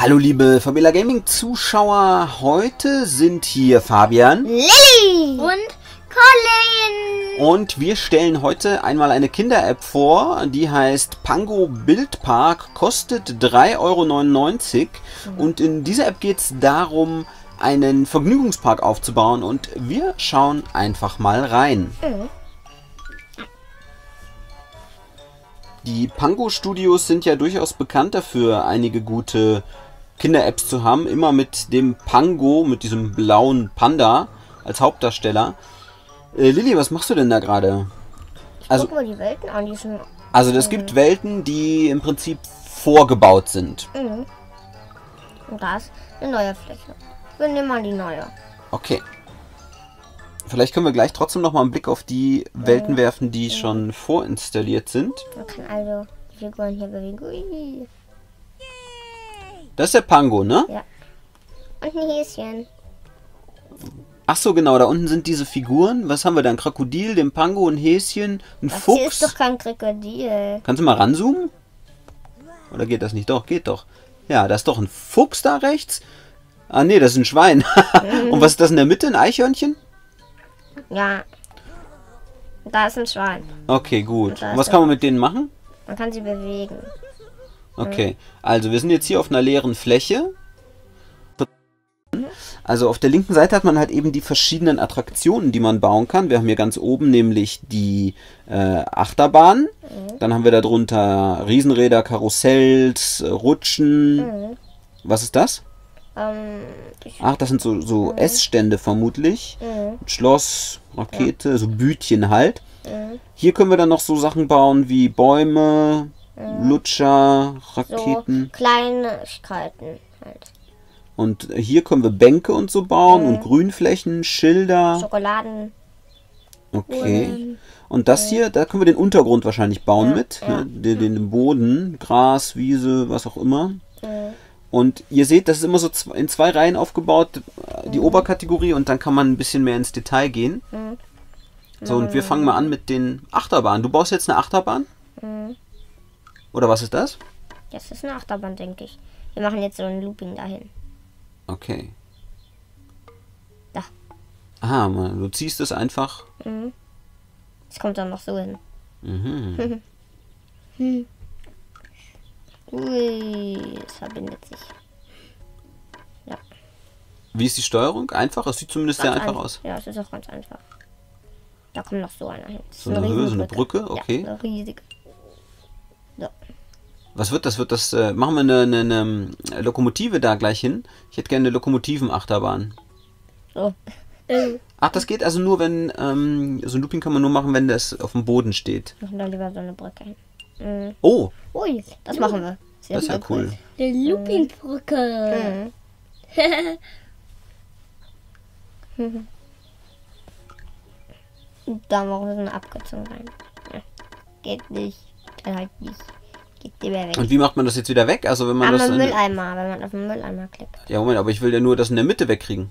Hallo liebe Fabula Gaming Zuschauer, heute sind hier Fabian Lilly und Colin. und wir stellen heute einmal eine Kinder-App vor, die heißt Pango Bildpark, kostet 3,99 Euro und in dieser App geht es darum, einen Vergnügungspark aufzubauen. Und wir schauen einfach mal rein. Die Pango Studios sind ja durchaus bekannt dafür, einige gute Kinder-Apps zu haben. Immer mit dem Pango, mit diesem blauen Panda als Hauptdarsteller. Äh, Lilly, was machst du denn da gerade? Also, Guck mal die Welten an, die sind. also es gibt Welten, die im Prinzip vorgebaut sind. Mhm. Und da ist eine neue Fläche. Wir nehmen mal die neue. Okay. Vielleicht können wir gleich trotzdem noch mal einen Blick auf die Welten werfen, die schon vorinstalliert sind. Man kann also die Figuren hier bewegen. Ui. Das ist der Pango, ne? Ja. Und ein Häschen. Ach so, genau, da unten sind diese Figuren. Was haben wir da? Ein Krokodil, den Pango, ein Häschen, ein Das hier ist Fuchs. doch kein Krokodil. Kannst du mal ranzoomen? Oder geht das nicht? Doch, geht doch. Ja, da ist doch ein Fuchs da rechts. Ah, nee, das ist ein Schwein. Und was ist das in der Mitte? Ein Eichhörnchen? Ja. Da ist ein Schwein. Okay, gut. Und ist was kann man mit denen machen? Man kann sie bewegen. Okay, also wir sind jetzt hier auf einer leeren Fläche. Also auf der linken Seite hat man halt eben die verschiedenen Attraktionen, die man bauen kann. Wir haben hier ganz oben nämlich die äh, Achterbahn. Dann haben wir darunter Riesenräder, Karussells, äh, Rutschen. Was ist das? Ähm, Ach, das sind so, so Essstände vermutlich. Mhm. Schloss, Rakete, so Bütchen halt. Mhm. Hier können wir dann noch so Sachen bauen wie Bäume, Lutscher, so Raketen. Kleinigkeiten halt. Und hier können wir Bänke und so bauen und Grünflächen, Schilder. Schokoladen. Okay. Und das hier, da können wir den Untergrund wahrscheinlich bauen Ja, mit. ja. Ne? Den, den Boden, Gras, Wiese, was auch immer. Mhm. Und ihr seht, das ist immer so in zwei Reihen aufgebaut, äh, die Oberkategorie, und dann kann man ein bisschen mehr ins Detail gehen. Mhm. So, und wir fangen mal an mit den Achterbahnen. Du baust jetzt eine Achterbahn? Oder was ist das? Das ist eine Achterbahn, denke ich. Wir machen jetzt so ein Looping dahin. Okay. Da. Aha, man- du ziehst es einfach. Mhm. Das kommt dann noch so hin. Mhm. Ui, es verbindet sich. Wie ist die Steuerung? Einfach? Es sieht zumindest sehr Ganz einfach ein- aus. Ja, es ist auch ganz einfach. Da kommt noch so einer hin. So eine Höhe, so eine. Brücke, okay. Ja, eine riesige. So. Was wird das? Wird das? Äh, machen wir eine, eine, eine Lokomotive da gleich hin? Ich hätte gerne eine Lokomotivenachterbahn. So. Ach, das geht also nur, wenn ähm, so ein Looping kann man nur machen, wenn das auf dem Boden steht. Machen da lieber so eine Brücke hin. Mhm. Oh, Ui, das machen wir. Sehr das ist ja cool. Die Loopingbrücke. Mhm. Da machen wir so eine Abkürzung rein. Ja. Geht nicht. Kann halt nicht. Geht lieber weg. Und wie macht man das jetzt wieder weg? Also wenn man Am das. Mülleimer, wenn man auf den Mülleimer klickt. ja, Moment, aber ich will ja nur das in der Mitte wegkriegen.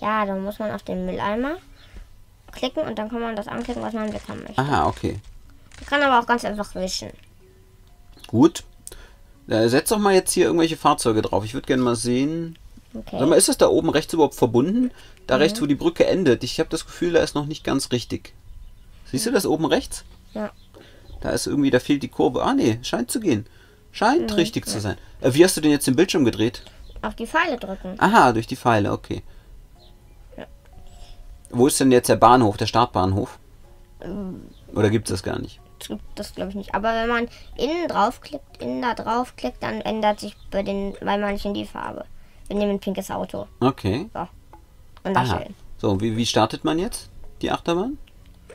Ja, dann muss man auf den Mülleimer klicken und dann kann man das anklicken, was man weghaben möchte. Aha, okay. Man kann aber auch ganz einfach wischen. Gut. Äh, setz doch mal jetzt hier irgendwelche Fahrzeuge drauf. Ich würde gerne mal sehen. Okay. Sag mal, ist das da oben rechts überhaupt verbunden? Da rechts, wo die Brücke endet. Ich habe das Gefühl, da ist noch nicht ganz richtig. Siehst du das oben rechts? Ja. Da ist irgendwie, da fehlt die Kurve. Ah, nee, scheint zu gehen. Scheint richtig zu sein. Äh, wie hast du denn jetzt den Bildschirm gedreht? Auf die Pfeile drücken. Aha, durch die Pfeile, okay. Wo ist denn jetzt der Bahnhof, der Startbahnhof? Oder gibt es das gar nicht? Das gibt das glaube ich nicht. Aber wenn man innen draufklickt, innen da draufklickt, dann ändert sich bei den bei manchen die Farbe. Wir nehmen ein pinkes Auto. Okay. Aha. Wunderschön. So, wie, wie startet man jetzt die Achterbahn?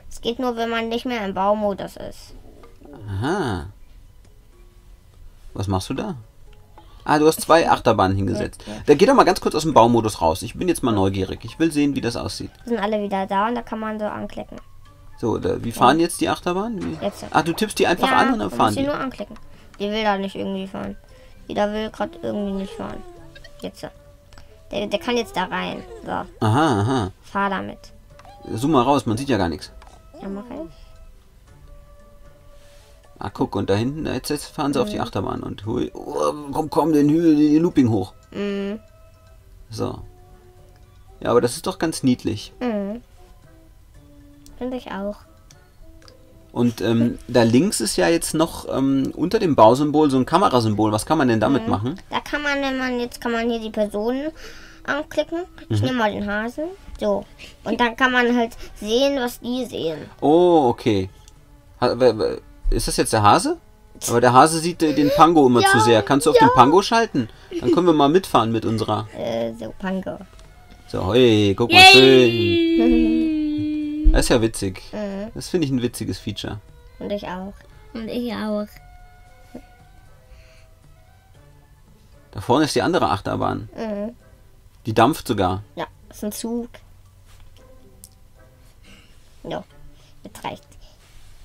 Es geht nur, wenn man nicht mehr im Baumodus ist. Aha. Was machst du da? Ah, du hast zwei Achterbahnen hingesetzt. Da geht doch mal ganz kurz aus dem Baumodus raus. Ich bin jetzt mal neugierig. Ich will sehen, wie das aussieht. Sind alle wieder da und da kann man so anklicken. So, da, wie fahren jetzt die Achterbahnen? Wie? Jetzt. Ah, du tippst die einfach ja, an und dann fahren die. nur anklicken. Die will da nicht irgendwie fahren. Jeder will gerade irgendwie nicht fahren. Jetzt. Der, der kann jetzt da rein. So, Aha, aha. fahr damit. Zoom mal raus, man sieht ja gar nichts. Ja, mach ich. Ah, guck, und da hinten, jetzt, jetzt fahren sie auf die Achterbahn und hui, oh, komm, komm, den Hügel, die Looping hoch. Mhm. So. Ja, aber das ist doch ganz niedlich. Mhm. Finde ich auch. Und ähm, da links ist ja jetzt noch ähm, unter dem Bausymbol so ein Kamerasymbol. Was kann man denn damit machen? Da kann man, wenn man jetzt kann man hier die Personen anklicken. Ich Mhm. nehme mal den Hasen. So. Und dann kann man halt sehen, was die sehen. Oh, okay. Ist das jetzt der Hase? Aber der Hase sieht äh, den Pango immer zu sehr. Kannst du auf den Pango schalten? Dann können wir mal mitfahren mit unserer. Äh, so, Pango. So, hey, guck mal schön. Das ist ja witzig. Mhm. Das finde ich ein witziges Feature. Und ich auch. Und ich auch. Da vorne ist die andere Achterbahn. Mhm. Die dampft sogar. Ja, ist ein Zug. Ja, jetzt reicht.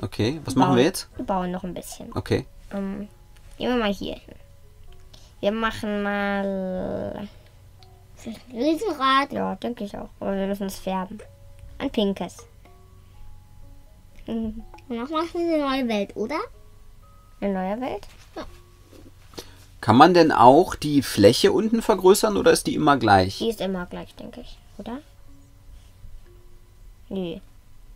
Okay, was machen wir jetzt? Wir bauen noch ein bisschen. Okay. Ähm, gehen wir mal hier hin. Wir machen mal. Riesenrad. Ja, denke ich auch. Aber wir müssen es färben. Ein pinkes. Mhm. Und noch machen wir eine neue Welt, oder? Eine neue Welt? Kann man denn auch die Fläche unten vergrößern oder ist die immer gleich? Die ist immer gleich, denke ich. Oder? Nee.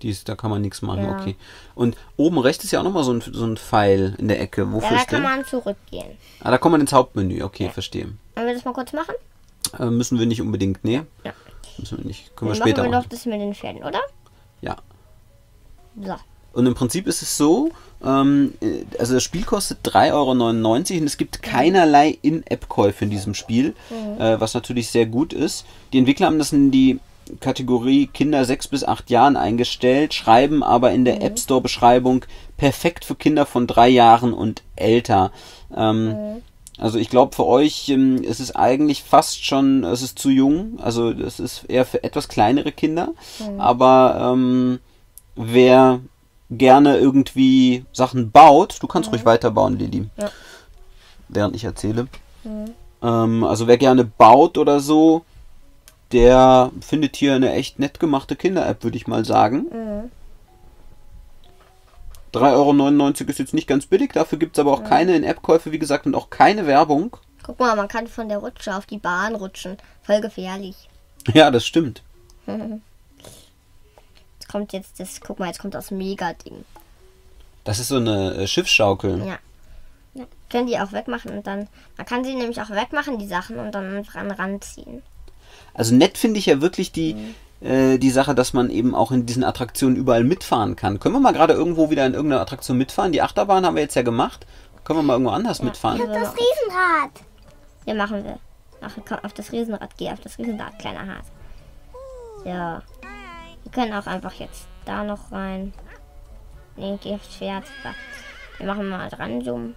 Ist, da kann man nichts machen, Ja. okay. Und oben rechts ist ja auch nochmal so ein, so ein Pfeil in der Ecke. Ja, Wofür da ist kann man zurückgehen. Ah, da kommt man ins Hauptmenü. Okay, verstehe. Wollen wir das mal kurz machen? Äh, müssen wir nicht unbedingt, nee. Ja. Müssen wir nicht. Können wir Dann später machen wir noch das mit den Pferden, oder? Ja. So. Und im Prinzip ist es so, ähm, äh, also das Spiel kostet 3,99 Euro und es gibt keinerlei In-App-Käufe in diesem Spiel, äh, was natürlich sehr gut ist. Die Entwickler haben das in die Kategorie Kinder 6 bis 8 Jahren eingestellt, schreiben aber in der App Store Beschreibung perfekt für Kinder von 3 Jahren und älter. Ähm, Also ich glaube für euch ähm, ist es eigentlich fast schon, es ist zu jung, also es ist eher für etwas kleinere Kinder, aber ähm, wer gerne irgendwie Sachen baut, du kannst ruhig weiterbauen, Lili, Ja. während ich erzähle. Ähm, also wer gerne baut oder so, der findet hier eine echt nett gemachte Kinder-App, würde ich mal sagen. Mhm. 3,99 Euro ist jetzt nicht ganz billig, dafür gibt es aber auch keine In-App-Käufe, wie gesagt, und auch keine Werbung. Guck mal, man kann von der Rutsche auf die Bahn rutschen. Voll gefährlich. Ja, das stimmt. Jetzt kommt jetzt das, guck mal, jetzt kommt das Mega-Ding. Das ist so eine äh, Schiffsschaukel. Ja. Können die auch wegmachen und dann, man kann sie nämlich auch wegmachen, die Sachen, und dann einfach an den Rand ziehen. Also nett finde ich ja wirklich die, äh, die Sache, dass man eben auch in diesen Attraktionen überall mitfahren kann. Können wir mal gerade irgendwo wieder in irgendeiner Attraktion mitfahren? Die Achterbahn haben wir jetzt ja gemacht. Können wir mal irgendwo anders mitfahren? Also, Das Riesenrad. ja, machen wir. Ach, komm, auf das Riesenrad, geh auf das Riesenrad, kleiner Hase. Ja. Wir können auch einfach jetzt da noch rein. Nee, geh aufs Pferd. Wir machen mal dran zoomen.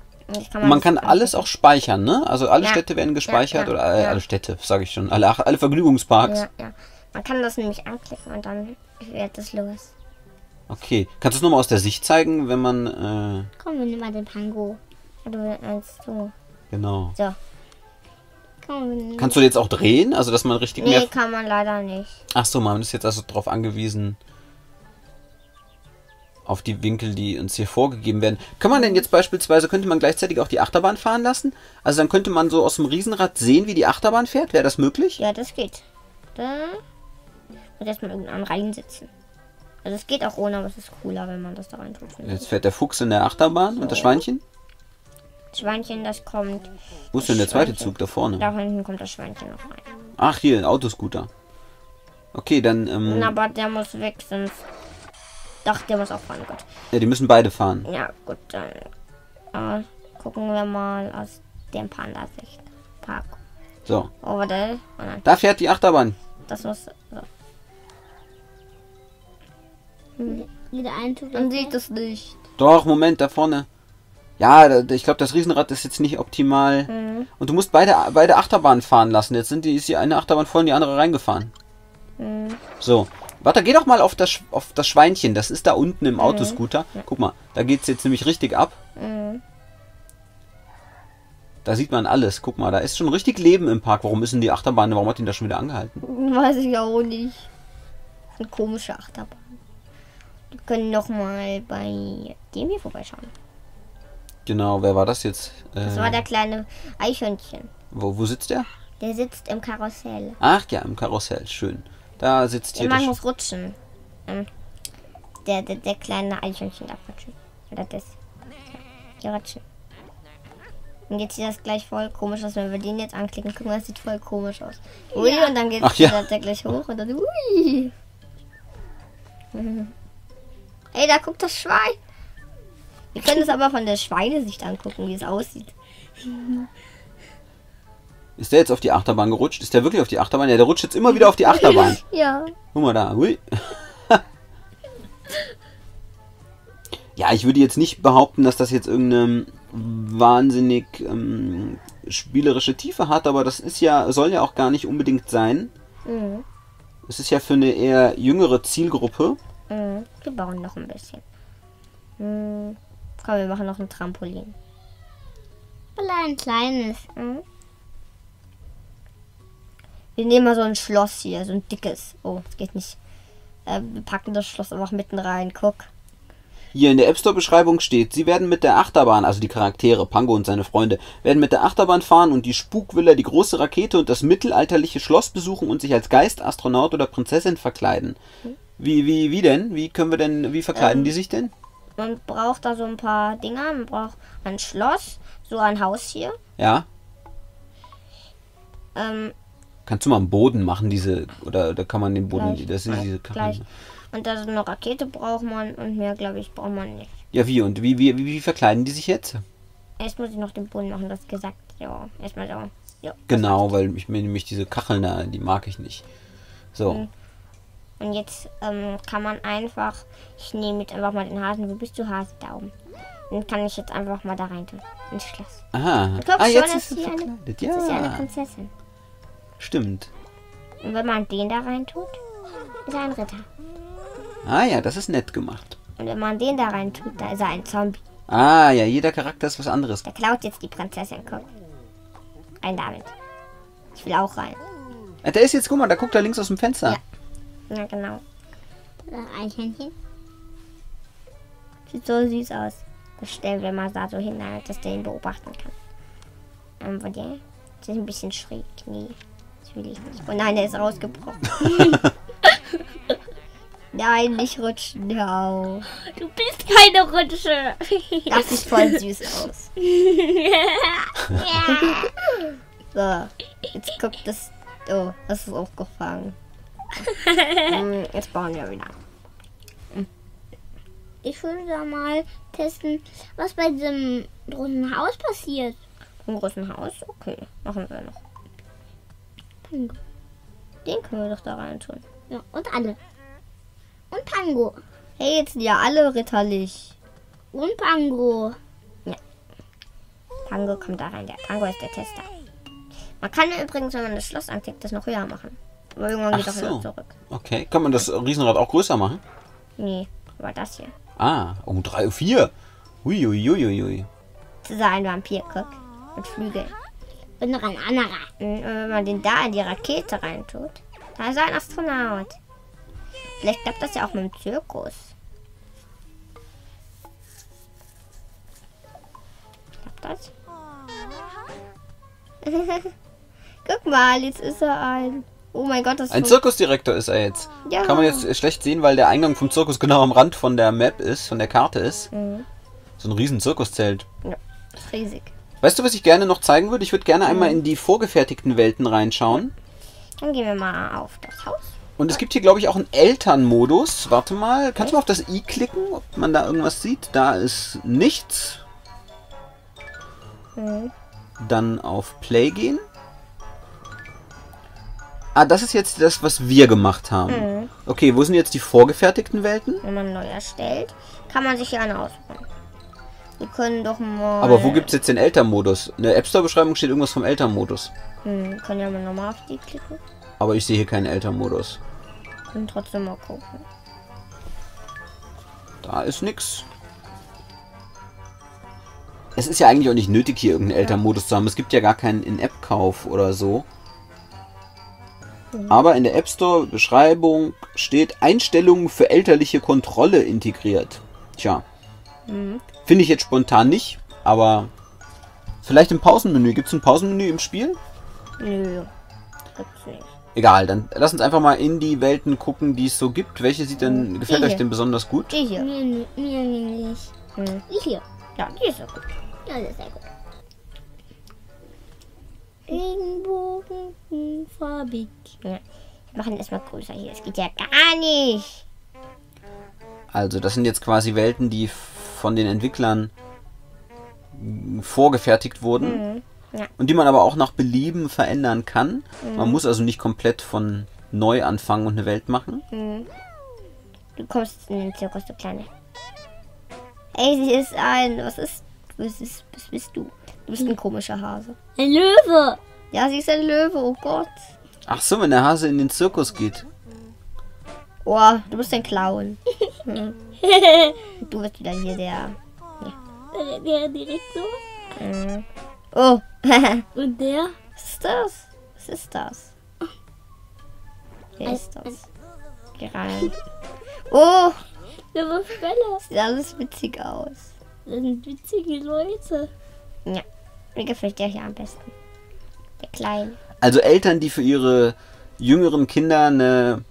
Kann Man kann alles auch speichern, ne? Also alle Ja. Städte werden gespeichert Ja, oder äh, ja. alle Städte, sage ich schon. Alle, alle Vergnügungsparks. Ja, ja. Man kann das nämlich anklicken und dann wird es los. Okay. Kannst du es nochmal aus der Sicht zeigen, wenn man. Äh, Komm, wir nehmen mal den Pango. Du eins, so. genau. So. Komm, Kannst du jetzt auch drehen? Also dass man richtig Nee, kann man leider nicht. Ach so, man ist jetzt also darauf angewiesen, auf die Winkel, die uns hier vorgegeben werden. Kann man denn jetzt beispielsweise, könnte man gleichzeitig auch die Achterbahn fahren lassen? Also dann könnte man so aus dem Riesenrad sehen, wie die Achterbahn fährt. Wäre das möglich? Ja, das geht. Da muss erstmal irgendeinen reinsitzen. Also es geht auch ohne, aber es ist cooler, wenn man das da rein tut. Jetzt fährt der Fuchs in der Achterbahn und das Schweinchen? Das Schweinchen, das kommt. Wo ist denn der zweite. Zug da vorne? Da hinten kommt das Schweinchen noch rein. Ach, hier, ein Autoscooter. Okay, dann, ähm, Aber der muss weg, sonst. Doch, der muss auch fahren, gut. ja, die müssen beide fahren. Ja, gut, dann äh, gucken wir mal aus dem Panda-Sicht. Park. So, Oh, warte. Oh nein, da fährt die Achterbahn. das muss. So. Zug. Man sieht es nicht. Doch, Moment, da vorne. Ja, ich glaube, das Riesenrad ist jetzt nicht optimal. Mhm. Und du musst beide, beide Achterbahnen fahren lassen. Jetzt sind die, ist die eine Achterbahn voll und die andere reingefahren. Mhm. So. Warte, geh doch mal auf das, Sch- auf das Schweinchen. Das ist da unten im Autoscooter. Guck mal, da geht es jetzt nämlich richtig ab. Mhm. Da sieht man alles. Guck mal, da ist schon richtig Leben im Park. Warum ist denn die Achterbahn? Warum hat ihn da schon wieder angehalten? Weiß ich auch nicht. Eine komische Achterbahn. Wir können noch mal bei dem hier vorbeischauen. Genau, wer war das jetzt? Äh, Das war der kleine Eichhörnchen. wo, wo sitzt der? Der sitzt im Karussell. Ach ja, im Karussell, schön. Da sitzt hier Der der Mann muss rutschen. Ähm, der, der, der kleine Eichhörnchen darf rutschen. Oder das. Ja, die rutschen. Und jetzt sieht das gleich voll komisch aus, wenn wir den jetzt anklicken. Guck mal, das sieht voll komisch aus. Ui, und dann geht Ach ja. der gleich hoch und dann ui. Ey, da guckt das Schwein. Wir können es aber von der Schweinesicht angucken, wie es aussieht. Ist der jetzt auf die Achterbahn gerutscht? Ist der wirklich auf die Achterbahn? Ja, der rutscht jetzt immer wieder auf die Achterbahn. Ja. Guck mal da. Hui. ja, ich würde jetzt nicht behaupten, dass das jetzt irgendeine wahnsinnig ähm, spielerische Tiefe hat, aber das ist ja, soll ja auch gar nicht unbedingt sein. Mhm. Es ist ja für eine eher jüngere Zielgruppe. Mhm. Wir bauen noch ein bisschen. Mhm. Komm, wir machen noch ein Trampolin. Oder ein kleines. Mhm. Wir nehmen mal so ein Schloss hier, so ein dickes. Oh, das geht nicht. Äh, wir packen das Schloss einfach mitten rein. Guck. Hier in der App Store Beschreibung steht, sie werden mit der Achterbahn, also die Charaktere, Pango und seine Freunde, werden mit der Achterbahn fahren und die Spukvilla, die große Rakete und das mittelalterliche Schloss besuchen und sich als Geist, Astronaut oder Prinzessin verkleiden. Wie, wie, wie denn? Wie können wir denn, wie verkleiden Ähm. die sich denn? Man braucht da so ein paar Dinger. Man braucht ein Schloss, so ein Haus hier. Ja? Ähm, Kannst du mal am Boden machen, diese, oder da kann man den Boden, gleich. das sind Ja, diese. Kacheln. Und da so eine Rakete braucht man und mehr, glaube ich, braucht man nicht. Ja, wie und wie, wie, wie, wie verkleiden die sich jetzt? Erst muss ich noch den Boden machen, das gesagt. Ja, erstmal so. Ja. Genau, weil ich mir nämlich diese Kacheln da, die mag ich nicht. So. Mhm. Und jetzt ähm, kann man einfach, ich nehme jetzt einfach mal den Hasen. Wo bist du, Hase? Da oben. Den kann ich jetzt einfach mal da rein tun. Ins Schloss. Aha. Und guck Ah, jetzt das ist sie ist, hier eine, das ist ja eine Ja, Prinzessin. Stimmt. Und wenn man den da rein tut, ist er ein Ritter. Ah ja, das ist nett gemacht. Und wenn man den da rein tut, da ist er ein Zombie. Ah ja, jeder Charakter ist was anderes. Der klaut jetzt die Prinzessin. Guck. Rein damit. Ich will auch rein. Ah, Der ist jetzt, guck mal, da guckt er links aus dem Fenster. Ja. Ja, genau. Ein Eichhörnchen. Sieht so süß aus. Das stellen wir mal da so hin, damit dass der ihn beobachten kann. Ähm, wo der? Das ist ein bisschen schräg. Nee, will ich nicht. Oh nein, der ist rausgebrochen. nein, nicht rutschen. Auf. Du bist keine Rutsche. Das sieht voll süß aus. So, jetzt guckt das. Oh, das ist aufgefangen. Hm, Jetzt bauen wir wieder. Ich würde da mal testen, was bei diesem großen Haus passiert. Im großen Haus? Okay, machen wir noch. Pango. Den können wir doch da rein tun. Ja, und alle. Und Pango. Hey, jetzt sind ja alle ritterlich. Und Pango. Pango kommt da rein. Der Pango ist der Tester. Man kann ja übrigens, wenn man das Schloss anklickt, das noch höher machen. Aber irgendwann Ach geht doch so. wieder zurück. Okay, kann man das Riesenrad auch größer machen? Nee, war das hier. Ah, um drei, vier. Uiuiuiui. Das ist ein Vampir, guck. Mit Flügeln. Und noch ein anderer. Und wenn man den da in die Rakete reintut, da ist er ein Astronaut. Vielleicht klappt das ja auch mit dem Zirkus. Klappt das? Guck mal, jetzt ist er ein. Oh mein Gott, das Ein ist Zirkusdirektor ist er jetzt. Ja. Kann man jetzt schlecht sehen, weil der Eingang vom Zirkus genau am Rand von der Map ist, von der Karte ist. Mhm. So ein riesen Zirkuszelt. Ja, ist riesig. Weißt du, was ich gerne noch zeigen würde? Ich würde gerne einmal in die vorgefertigten Welten reinschauen. Dann gehen wir mal auf das Haus. Und es gibt hier, glaube ich, auch einen Elternmodus. Warte mal, kannst du mal auf das i klicken, ob man da irgendwas sieht? Da ist nichts. Mhm. Dann auf Play gehen. Ah, das ist jetzt das, was wir gemacht haben. Mhm. Okay, wo sind jetzt die vorgefertigten Welten? Wenn man neu erstellt, kann man sich hier eine aussuchen. Wir können doch mal. Aber wo gibt es jetzt den Elternmodus? In der App Store-Beschreibung steht irgendwas vom Elternmodus. Hm, wir können ja mal nochmal auf die klicken Aber ich sehe hier keinen Elternmodus. und trotzdem mal gucken. Da ist nix. Es ist ja eigentlich auch nicht nötig, hier irgendeinen Elternmodus zu haben. Es gibt ja gar keinen In-App-Kauf oder so. Aber in der App Store-Beschreibung steht Einstellungen für elterliche Kontrolle integriert. Tja. Finde ich jetzt spontan nicht. Aber vielleicht im Pausenmenü. Gibt es ein Pausenmenü im Spiel? Nö. Gibt's nicht. Egal, dann lass uns einfach mal in die Welten gucken, die es so gibt. Welche sieht denn, gefällt euch denn besonders gut? Die hier. Mir, mir nämlich. Hm. Die hier. Ja, die ist so gut. Ja, das ist sehr gut. Regenbogenfarbig. Ja. Wir machen erstmal größer hier. Das geht ja gar nicht. Also, das sind jetzt quasi Welten, die von den Entwicklern vorgefertigt wurden. Mhm. Ja. Und die man aber auch nach Belieben verändern kann. Man muss also nicht komplett von neu anfangen und eine Welt machen. Mhm. Du kommst in den Zirkus, du Kleine. Ey, sie ist ein. Was ist. Was, ist, was bist du? Du bist ein komischer Hase. Ein Löwe. Ja, sie ist ein Löwe, oh Gott. Ach so, wenn der Hase in den Zirkus geht. Oh, du bist ein Clown. Hm. Du bist wieder hier der. der, der direkt so. Hm. Oh, Und der? was ist das? Was ist das? Wer ist das? Geh rein. Oh, Löwe Fälle. sieht alles witzig aus. Das sind witzige Leute. Ja, mir gefällt der hier am besten. Der Kleine. Also Eltern, die für ihre jüngeren Kinder eine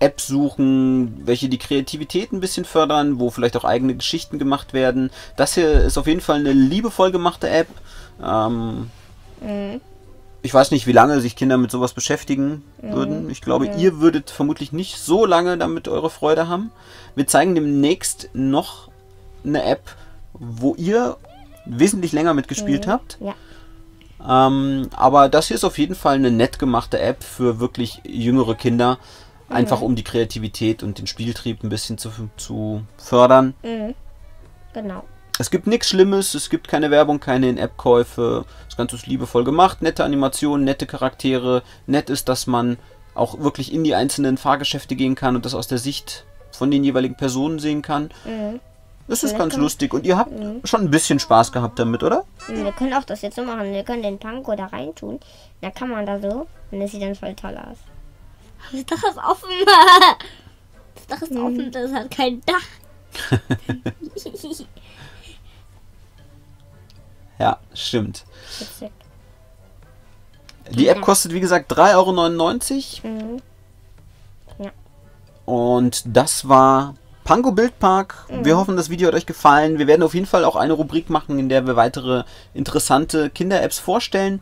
App suchen, welche die Kreativität ein bisschen fördern, wo vielleicht auch eigene Geschichten gemacht werden. Das hier ist auf jeden Fall eine liebevoll gemachte App. Ähm, Mhm. ich weiß nicht, wie lange sich Kinder mit sowas beschäftigen würden. Ich glaube, ihr würdet vermutlich nicht so lange damit eure Freude haben. Wir zeigen demnächst noch eine App, wo ihr wesentlich länger mitgespielt habt. Ja. Ähm, aber das hier ist auf jeden Fall eine nett gemachte App für wirklich jüngere Kinder. Einfach um die Kreativität und den Spieltrieb ein bisschen zu, zu fördern. Mhm. Genau. Es gibt nichts Schlimmes, es gibt keine Werbung, keine In-App-Käufe. Das Ganze ist liebevoll gemacht, nette Animationen, nette Charaktere. Nett ist, dass man auch wirklich in die einzelnen Fahrgeschäfte gehen kann und das aus der Sicht von den jeweiligen Personen sehen kann. Mhm. Es ist ganz lustig und ihr habt schon ein bisschen Spaß gehabt damit, oder? Mhm, Wir können auch das jetzt so machen. Wir können den Panko da reintun. Da kann man da so. Und das sieht dann voll toll aus. Das Dach ist offen. Das Dach ist offen, das hat kein Dach. Ja, stimmt. Witzig. Die App kostet, wie gesagt, 3,99 Euro. Mhm. Und das war Pango Bildpark. Wir hoffen, das Video hat euch gefallen. Wir werden auf jeden Fall auch eine Rubrik machen, in der wir weitere interessante Kinder-Apps vorstellen.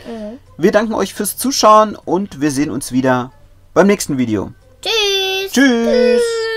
Wir danken euch fürs Zuschauen und wir sehen uns wieder beim nächsten Video. Tschüss! Tschüss.